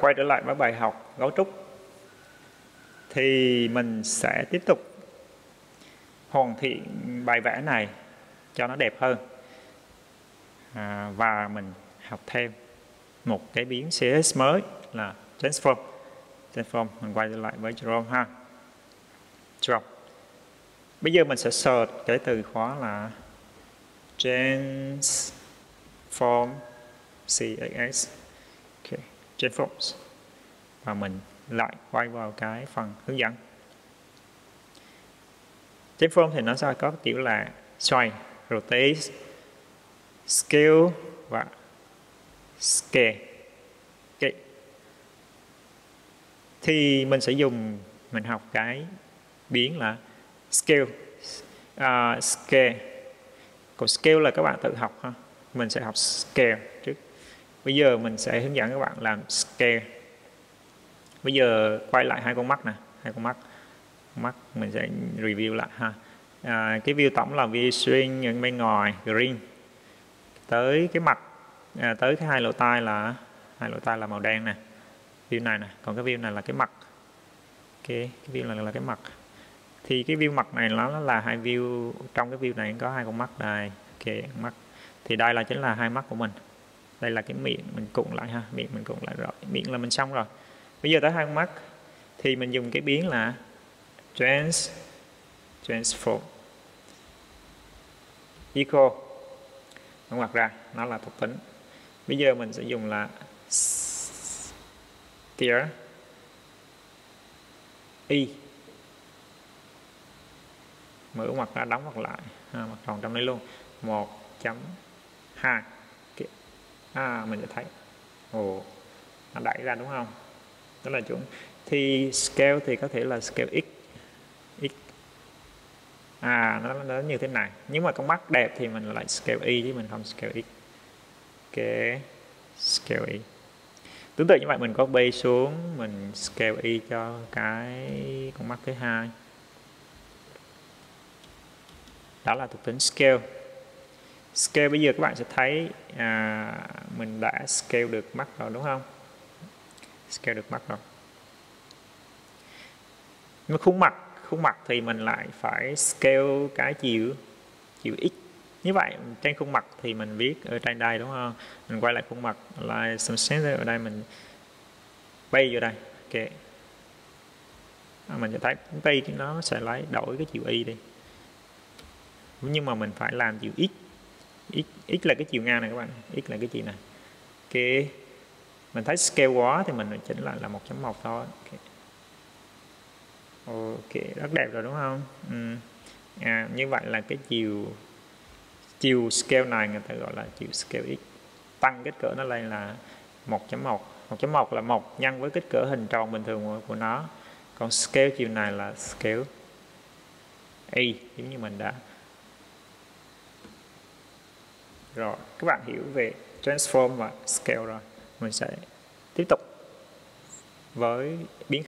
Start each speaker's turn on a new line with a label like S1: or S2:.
S1: quay trở lại với bài học cấu trúc thì mình sẽ tiếp tục hoàn thiện bài vẽ này cho nó đẹp hơn. À, và mình học thêm một cái biến CS mới là transform. Transform mình quay trở lại với Jerome ha. Jerome. Bây giờ mình sẽ search cái từ khóa là transform CSS okay. transforms và mình lại quay vào cái phần hướng dẫn transform thì nó sẽ có kiểu là xoay rotate scale và scale okay. thì mình sẽ dùng mình học cái biến là scale uh, scale còn scale là các bạn tự học ha mình sẽ học scale bây giờ mình sẽ hướng dẫn các bạn làm scale. Bây giờ quay lại hai con mắt nè hai con mắt. Mắt mình sẽ review lại ha. À, cái view tổng là view xuyên những bên ngoài green. Tới cái mặt à, tới cái hai lỗ tai là hai lỗ tai là màu đen nè. View này nè còn cái view này là cái mặt. Ok cái view này là cái mặt. Thì cái view mặt này nó là hai view trong cái view này có hai con mắt đây. Ok mắt. Thì đây là chính là hai mắt của mình đây là cái miệng mình cụng lại ha miệng mình cụng lại rồi miệng là mình xong rồi. Bây giờ tới hai con mắt thì mình dùng cái biến là trans transform equal nó ngoặc ra nó là thuộc tính. Bây giờ mình sẽ dùng là tier y mở ngoặc ra đóng ngoặc lại. À, mặt tròn trong đây luôn. 1.2 à mình sẽ thấy. Ồ nó đẩy ra đúng không? Đó là chuẩn thì scale thì có thể là scale x. X. À nó, nó như thế này. Nhưng mà con mắt đẹp thì mình lại scale y chứ mình không scale x. Ok scale y. Tương tự như vậy mình có xuống mình scale y cho cái con mắt thứ hai. Đó là thuộc tính scale scale bây giờ các bạn sẽ thấy à, mình đã scale được mắt rồi đúng không? Scale được mắt rồi. Nhưng khuôn mặt khuôn mặt thì mình lại phải scale cái chiều chiều x. Như vậy trên khuôn mặt thì mình viết ở trên đây đúng không? Mình quay lại khuôn mặt là xem xét ở đây mình bay vô đây. Ok. À, mình sẽ thấy bay nó sẽ lấy đổi cái chiều y đi. Nhưng mà mình phải làm chiều x x, x là cái chiều ngang này các bạn. X là cái chiều này ok mình thấy scale quá thì mình chỉnh lại là 1.1 thôi. Ok. ok rất đẹp rồi đúng không? Ừ. à, như vậy là cái chiều chiều scale này người ta gọi là chiều scale x. Tăng kích cỡ nó lên là 1.1 1.1 là 1 nhân với kích cỡ hình tròn bình thường của nó. Còn scale chiều này là scale y giống như mình đã rồi, các bạn hiểu về transform và scale rồi. Mình sẽ tiếp tục với biến